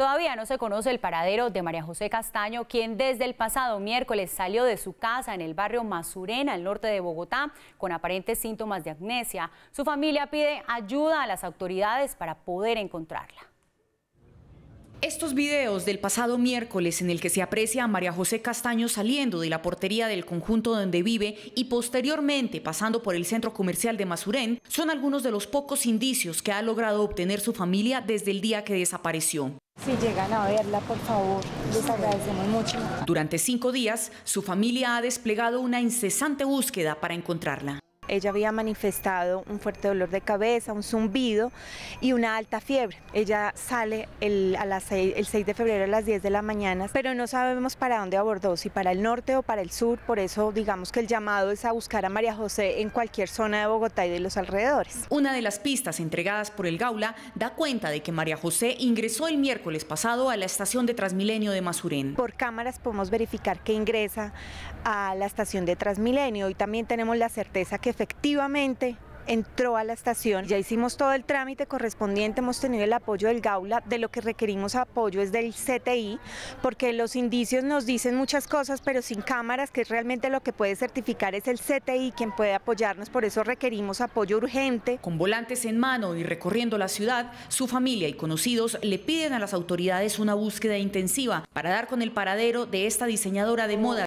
Todavía no se conoce el paradero de María José Castaño, quien desde el pasado miércoles salió de su casa en el barrio Masurena, al norte de Bogotá, con aparentes síntomas de amnesia. Su familia pide ayuda a las autoridades para poder encontrarla. Estos videos del pasado miércoles en el que se aprecia a María José Castaño saliendo de la portería del conjunto donde vive y posteriormente pasando por el centro comercial de Masurén son algunos de los pocos indicios que ha logrado obtener su familia desde el día que desapareció. Si llegan a verla, por favor, les agradecemos mucho. Durante cinco días, su familia ha desplegado una incesante búsqueda para encontrarla. Ella había manifestado un fuerte dolor de cabeza, un zumbido y una alta fiebre. Ella sale el, a las el 6 de febrero a las 10 de la mañana, pero no sabemos para dónde abordó, si para el norte o para el sur. Por eso digamos que el llamado es a buscar a María José en cualquier zona de Bogotá y de los alrededores. Una de las pistas entregadas por el Gaula da cuenta de que María José ingresó el miércoles pasado a la estación de Transmilenio de Masurén. Por cámaras podemos verificar que ingresa a la estación de Transmilenio y también tenemos la certeza que efectivamente entró a la estación. Ya hicimos todo el trámite correspondiente, hemos tenido el apoyo del Gaula, de lo que requerimos apoyo es del CTI, porque los indicios nos dicen muchas cosas, pero sin cámaras, que realmente lo que puede certificar es el CTI quien puede apoyarnos, por eso requerimos apoyo urgente. Con volantes en mano y recorriendo la ciudad, su familia y conocidos le piden a las autoridades una búsqueda intensiva para dar con el paradero de esta diseñadora de moda